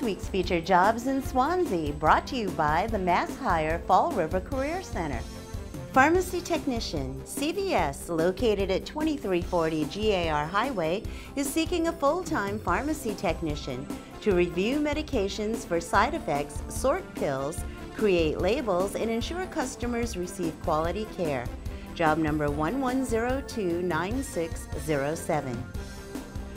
These feature jobs in Swansea, brought to you by the MassHire Fall River Career Center. Pharmacy Technician, CVS, located at 2340 GAR Highway, is seeking a full-time pharmacy technician to review medications for side effects, sort pills, create labels, and ensure customers receive quality care. Job number 11029607.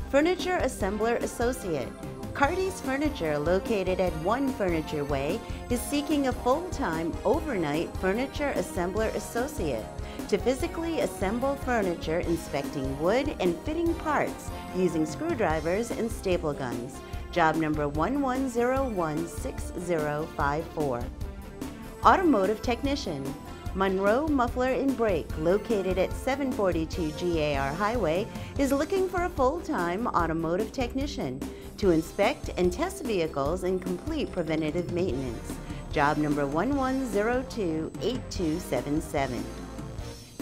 Furniture Assembler Associate, Cardi's Furniture, located at One Furniture Way, is seeking a full-time overnight furniture assembler associate to physically assemble furniture inspecting wood and fitting parts using screwdrivers and staple guns. Job number 11016054. Automotive Technician, Monro Muffler and Brake, located at 742 GAR Highway, is looking for a full-time automotive technician to inspect and test vehicles and complete preventative maintenance. Job number 11028277.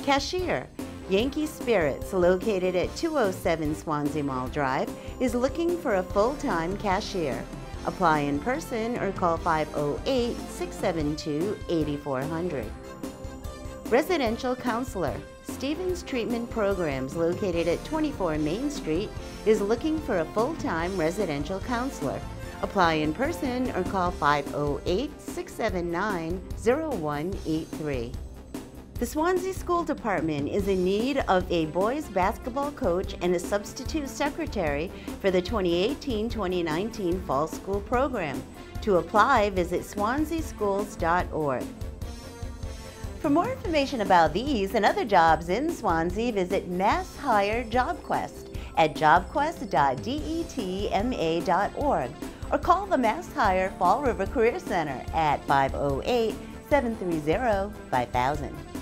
Cashier, Yankee Spirits, located at 207 Swansea Mall Drive, is looking for a full-time cashier. Apply in person or call 508 672 8400. Residential Counselor, Stevens Treatment Programs, located at 24 Main Street, is looking for a full-time residential counselor. Apply in person or call 508-679-0183. The Swansea School Department is in need of a boys basketball coach and a substitute secretary for the 2018-2019 fall school program. To apply, visit swanseaschools.org. For more information about these and other jobs in Swansea, visit MassHire JobQuest at jobquest.detma.org or call the MassHire Fall River Career Center at 508 730 5000.